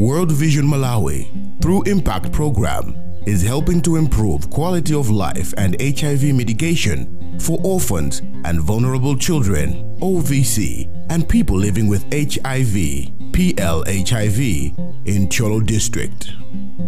World Vision Malawi, through Impact Program, is helping to improve quality of life and HIV mitigation for orphans and vulnerable children, OVC, and people living with HIV, PLHIV, in Thyolo District.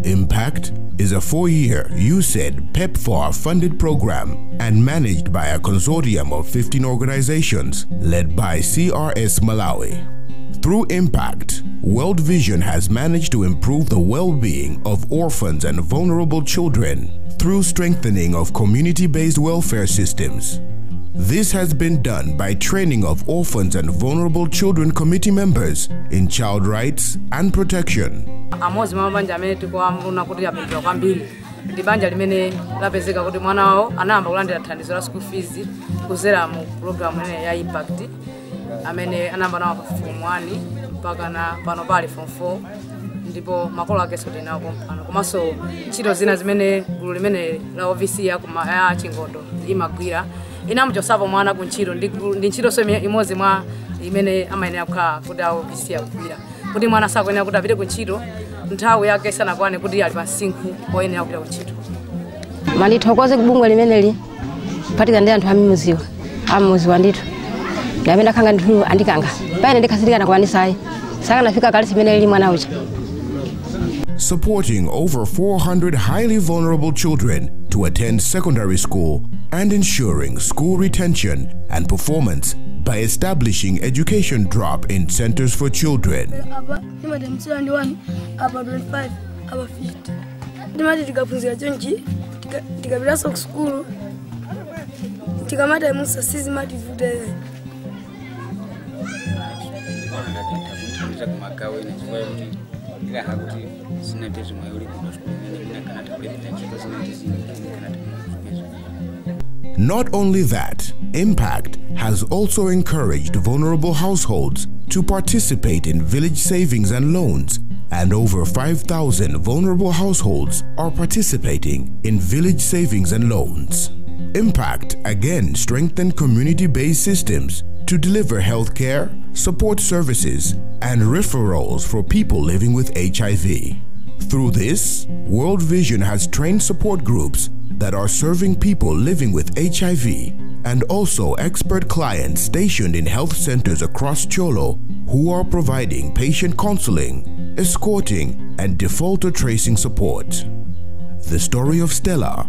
Impact is a four-year USAID PEPFAR funded program and managed by a consortium of 15 organizations led by CRS Malawi. Through Impact, World Vision has managed to improve the well-being of orphans and vulnerable children through strengthening of community-based welfare systems. This has been done by training of orphans and vulnerable children committee members in child rights and protection. amodzi mwa mabanja amene tikuwaona kuti apindula kwambiri ndi banja limene lapezeka kuti mwana wawo anayamba kulandira thandizo la school fees kuzera mu programu imene ya impact amene anayamba nawo pa form 1 mpaka na pano pali form 4 ndipo makolo ake sote nawo kompano komanso ntchito zina zimene gulu limene la ovc ya, ya chingondo imagwira inamuchosapo mwana ku ntchito ndi ntchitonso imodzi mwa imene amayenera kukhala kuti a ovc akugwira kuti mwana sakuyenera kuti apite ku ntchito nthawi yake sanakwane kuti ali pa msinkhu oyenera kupita ku ntchito. Mandithokoze kubungwe limeneli kuphatika ndi anthu amimuziwa amuziwa ndithu nami nakhanga ndithu andikanga. Paene ndikhasitikana kwa anisayi saka kale simene ili mwana uja. Supporting over 400 highly vulnerable children to attend secondary school and ensuring school retention and performance by establishing education drop-in centers for children. timati tikaphunzira chonchi tikapitasa kusukulu tikamata musa sizimati Not only that, Impact has also encouraged vulnerable households to participate in village savings and loans, and over 5,000 vulnerable households are participating in village savings and loans. Impact again strengthened community based systems to deliver healthcare, support services, and referrals for people living with HIV. Through this, World Vision has trained support groups that are serving people living with HIV and also expert clients stationed in health centers across Thyolo who are providing patient counseling, escorting, and defaulter tracing support. The story of Stella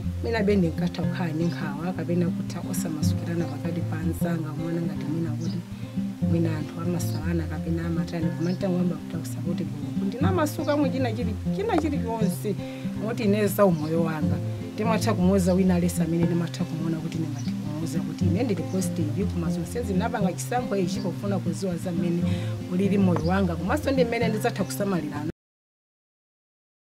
abe ndinkatha kukhala ndi nkhawa kapena kutha osamasukirana pakati pa anzanga mwana ngati mina kuti mina anthu amasalana kapena amatani kumatangwamba kuti akusakuti gulupu ndinamasuka mwe china chili china chilichonse moti ineza umoyo wanga. Ndimatha kumuwuza wina alesi amene ndimatha kumuona kuti ndingati kumuwuza kuti. Ine ndili positive koma zonse zinapanga chisankho ichi pofuna kuziwa zamene ulili moyo wanga. Komanso ndi mmene ndizatha kusamalirana